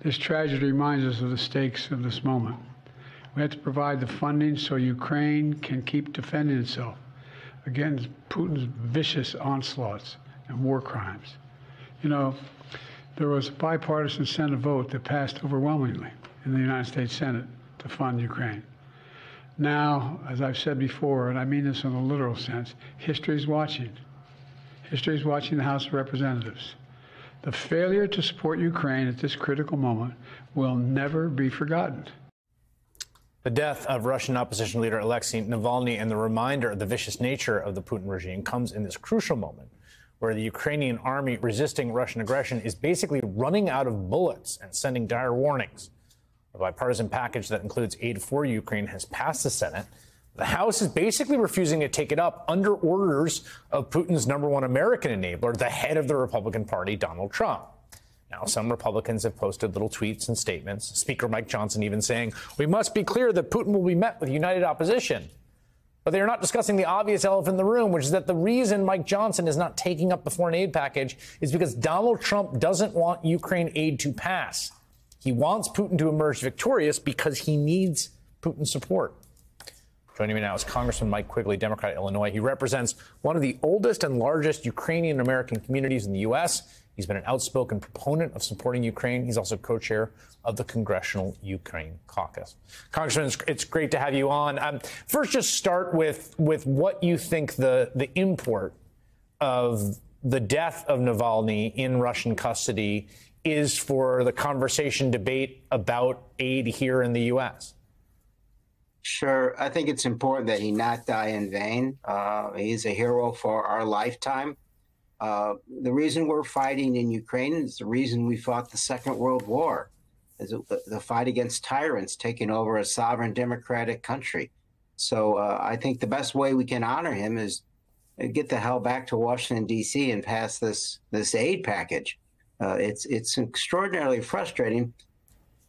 This tragedy reminds us of the stakes of this moment. We have to provide the funding so Ukraine can keep defending itself against Putin's vicious onslaughts and war crimes. You know, there was a bipartisan Senate vote that passed overwhelmingly in the United States Senate to fund Ukraine. Now, as I've said before, and I mean this in a literal sense, history is watching. History is watching the House of Representatives. The failure to support Ukraine at this critical moment will never be forgotten. The death of Russian opposition leader Alexei Navalny and the reminder of the vicious nature of the Putin regime comes in this crucial moment where the Ukrainian army resisting Russian aggression is basically running out of bullets and sending dire warnings. A bipartisan package that includes aid for Ukraine has passed the Senate. The House is basically refusing to take it up under orders of Putin's number one American enabler, the head of the Republican Party, Donald Trump. Now, some Republicans have posted little tweets and statements. Speaker Mike Johnson even saying, We must be clear that Putin will be met with united opposition. But they are not discussing the obvious elephant in the room, which is that the reason Mike Johnson is not taking up the foreign aid package is because Donald Trump doesn't want Ukraine aid to pass. He wants Putin to emerge victorious because he needs Putin's support. Joining me now is Congressman Mike Quigley, Democrat Illinois. He represents one of the oldest and largest Ukrainian American communities in the U.S. He's been an outspoken proponent of supporting Ukraine. He's also co chair of the Congressional Ukraine Caucus. Congressman, it's great to have you on. Um, first, just start with, with what you think the, the import of the death of Navalny in Russian custody is for the conversation debate about aid here in the U.S. Sure. I think it's important that he not die in vain. Uh, he's a hero for our lifetime. Uh, the reason we're fighting in Ukraine is the reason we fought the Second World War, is the fight against tyrants taking over a sovereign democratic country. So uh, I think the best way we can honor him is get the hell back to Washington D.C. and pass this this aid package. Uh, it's it's extraordinarily frustrating,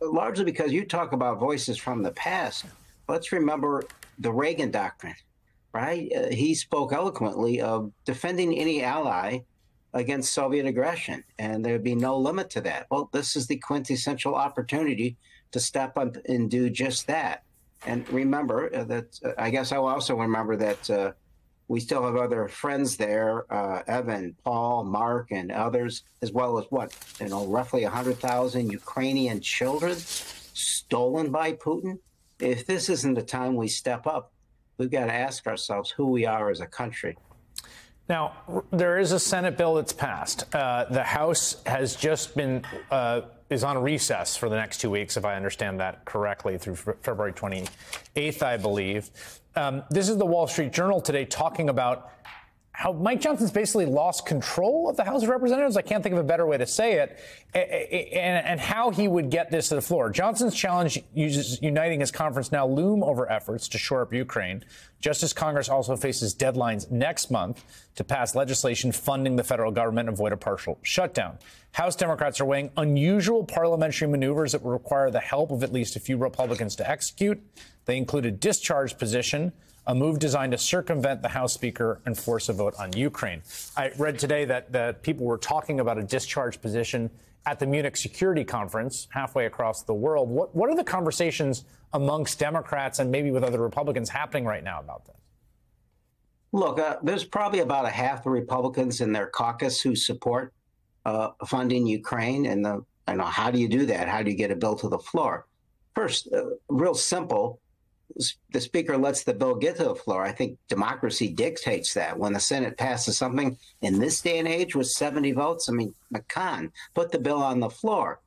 largely because you talk about voices from the past. Let's remember the Reagan doctrine right? Uh, he spoke eloquently of defending any ally against Soviet aggression, and there'd be no limit to that. Well, this is the quintessential opportunity to step up and do just that. And remember uh, that uh, I guess I will also remember that uh, we still have other friends there, uh, Evan, Paul, Mark, and others, as well as what, you know, roughly 100,000 Ukrainian children stolen by Putin. If this isn't the time we step up, we've got to ask ourselves who we are as a country. Now, there is a Senate bill that's passed. Uh, the House has just been uh, is on recess for the next two weeks, if I understand that correctly, through February 28th, I believe. Um, this is the Wall Street Journal today talking about how Mike Johnson's basically lost control of the House of Representatives. I can't think of a better way to say it, and, and, how he would get this to the floor. Johnson's challenge uses uniting his conference now loom over efforts to shore up Ukraine, just as Congress also faces deadlines next month to pass legislation funding the federal government and avoid a partial shutdown. House Democrats are weighing unusual parliamentary maneuvers that will require the help of at least a few Republicans to execute. They include a discharge petition a move designed to circumvent the House Speaker and force a vote on Ukraine. I read today that, that people were talking about a discharge petition at the Munich Security Conference halfway across the world. What, what are the conversations amongst Democrats and maybe with other Republicans happening right now about this? Look, uh, there's probably about a half the Republicans in their caucus who support uh, funding Ukraine. And the, you know, how do you do that? How do you get a bill to the floor? First, uh, real simple the speaker lets the bill get to the floor. I think democracy dictates that. When the Senate passes something in this day and age with 70 votes, I mean, McCann put the bill on the floor.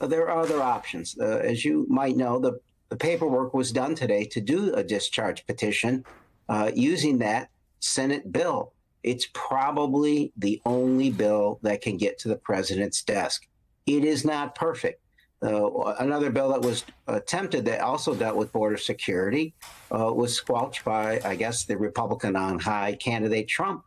Uh, there are other options. Uh, as you might know, the, the paperwork was done today to do a discharge petition uh, using that Senate bill. It's probably the only bill that can get to the president's desk. It is not perfect. Uh, another bill that was attempted that also dealt with border security uh, was squelched by, I guess, the Republican on high candidate Trump.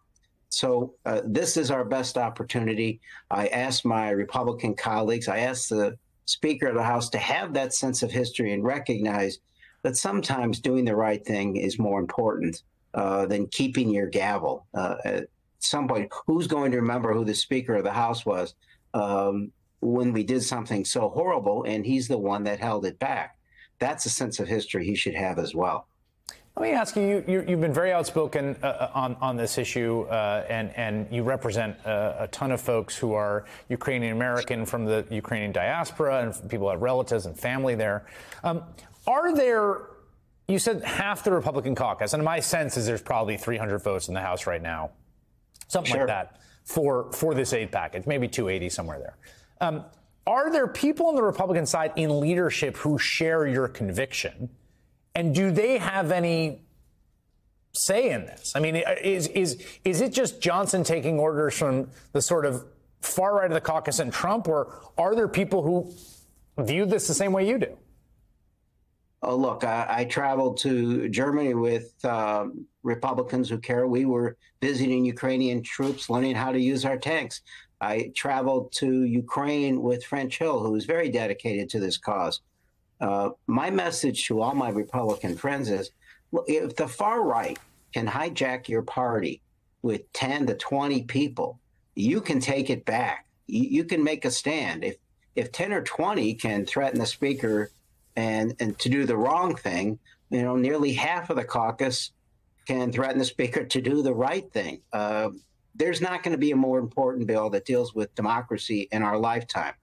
So uh, this is our best opportunity. I asked my Republican colleagues, I asked the Speaker of the House to have that sense of history and recognize that sometimes doing the right thing is more important uh, than keeping your gavel. Uh, at some point, who's going to remember who the Speaker of the House was? Um, when we did something so horrible, and he's the one that held it back. That's a sense of history he should have as well. Let me ask you, you have been very outspoken uh, on, on this issue, uh, and, and you represent uh, a ton of folks who are Ukrainian American from the Ukrainian diaspora, and people have relatives and family there. Um, are there, you said half the Republican caucus, and my sense is there's probably 300 votes in the House right now, something Sure. like that, for, for this aid package, maybe 280 somewhere there. Um, are there people on the Republican side in leadership who share your conviction? And do they have any say in this? I mean, is is is it just Johnson taking orders from the sort of far right of the caucus and Trump, or are there people who view this the same way you do? Oh, look, I, I traveled to Germany with um, Republicans who care. We were visiting Ukrainian troops, learning how to use our tanks. I traveled to Ukraine with French Hill, who is very dedicated to this cause. Uh, my message to all my Republican friends is if the far right can hijack your party with 10 to 20 people, you can take it back. You, you can make a stand. If, if 10 or 20 can threaten the speaker and, and to do the wrong thing, you know, nearly half of the caucus can threaten the speaker to do the right thing. Uh, there's not going to be a more important bill that deals with democracy in our lifetime.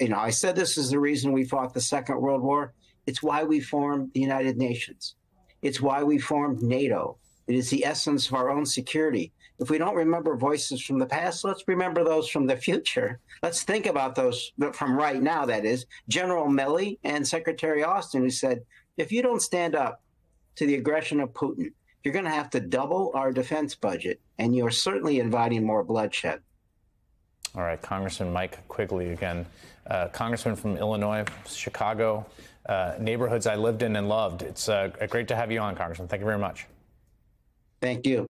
You know, I said this is the reason we fought the Second World War. It's why we formed the United Nations. It's why we formed NATO. It is the essence of our own security. If we don't remember voices from the past, let's remember those from the future. Let's think about those from right now, that is. General Milley and Secretary Austin, who said, if you don't stand up to the aggression of Putin, you're going to have to double our defense budget, and you're certainly inviting more bloodshed. All right, Congressman Mike Quigley again, uh, Congressman from Illinois, Chicago, uh, neighborhoods I lived in and loved. It's uh, great to have you on, Congressman. Thank you very much. Thank you.